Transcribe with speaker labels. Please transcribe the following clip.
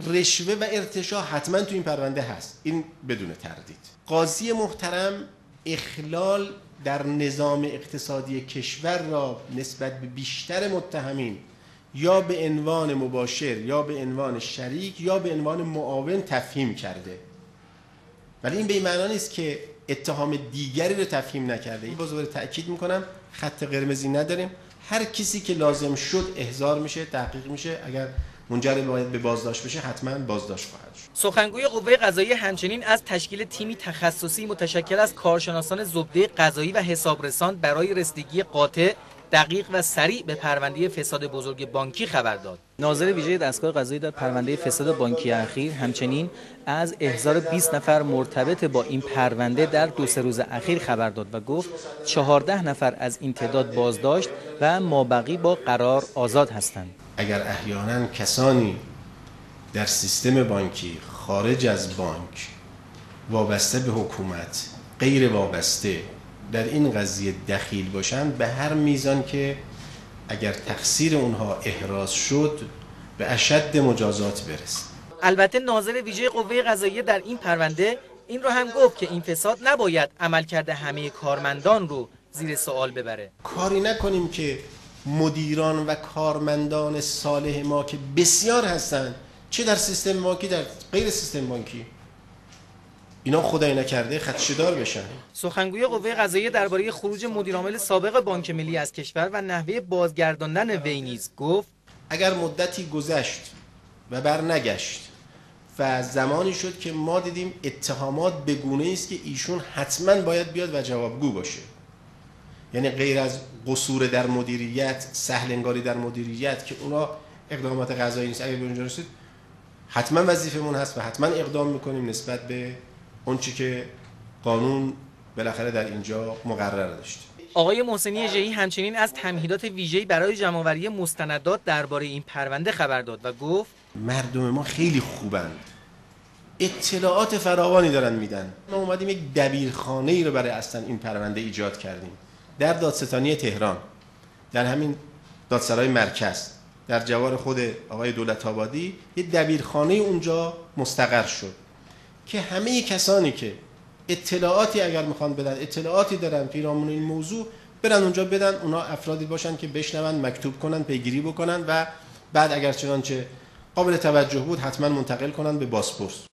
Speaker 1: رشوه و ارتشا حتما تو این پرونده هست. این بدون تردید. قاضی محترم اخلال در نظام اقتصادی کشور را نسبت به بیشتر متهمین یا به عنوان مباشر یا به عنوان شریک یا به عنوان معاون تفهیم کرده. ولی این به این معنا نیست که اتهام دیگری رو تفهیم نکرده. این بازور تاکید می‌کنم خط قرمزی نداریم. هر کسی که لازم شد احضار میشه تحقیق میشه. اگر منجر به بازداشت بشه حتما بازداشت خواهد شد
Speaker 2: سخنگوی قوه قضاییه همچنین از تشکیل تیمی تخصصی متشکل از کارشناسان زبده قضایی و حسابرسان برای رسیدگی قاطع دقیق و سریع به پرونده فساد بزرگ بانکی خبر داد.
Speaker 3: ناظر ویژه دستگاه قضایی در پرونده فساد بانکی اخیر همچنین از احضار 20 نفر مرتبط با این پرونده در دو سه روز اخیر خبر داد و گفت 14 نفر از این تعداد بازداشت و مابقی با قرار آزاد هستند.
Speaker 1: اگر احیانا کسانی در سیستم بانکی خارج از بانک وابسته به حکومت غیر وابسته در این قضیه دخیل باشند به هر میزان که اگر تقصیر اونها احراز شد به اشد مجازات برسه
Speaker 2: البته ناظر ویژه قوه قضاییه در این پرونده این رو هم گفت که این فساد نباید عمل کرده همه کارمندان رو زیر سوال ببره.
Speaker 1: کاری نکنیم که مدیران و کارمندان صالح ما که بسیار هستند چه در سیستم بانکی در غیر سیستم بانکی اینا خدای نکرده خدشدار بشن.
Speaker 2: سخنگوی قوه قضاییه درباره خروج مدیرعامل سابق بانک ملی از کشور و نحوه بازگرداندن وی نیز گفت
Speaker 1: اگر مدتی گذشت و بر نگشت و زمانی شد که ما دیدیم اتهامات به گونه است که ایشون حتما باید بیاد و جوابگو باشه. یعنی غیر از قصور در مدیریت سهلنگاری در مدیریت که اونا اقدامات قضایی نیست. اگر به اونجا رسید حتما وظیفمون هست و حتما اقدام می‌کنیم نسبت به اونچه که قانون بالاخره در اینجا مقرر داشت.
Speaker 2: آقای محسنی جهی همچنین از تمهیدات ویژه‌ای برای جمعآوری مستندات درباره این پرونده خبر داد و گفت
Speaker 1: مردم ما خیلی خوبند. اطلاعات فراوانی دارن میدن. ما اومدیم یک دبیرخانه ای رو برای اصلا این پرونده ایجاد کردیم. در دادستانی تهران در همین دادسرای مرکز در جوار خود آقای دولت آبادی یه دبیرخانه اونجا مستقر شد که همه کسانی که اطلاعاتی اگر می‌خوان بدن اطلاعاتی دارن پیرامون این موضوع برن اونجا بدن اونا افرادی باشن که بشنون مکتوب کنن پیگیری بکنن و بعد اگر چنانچه قابل توجه بود حتما منتقل کنن به باسپورس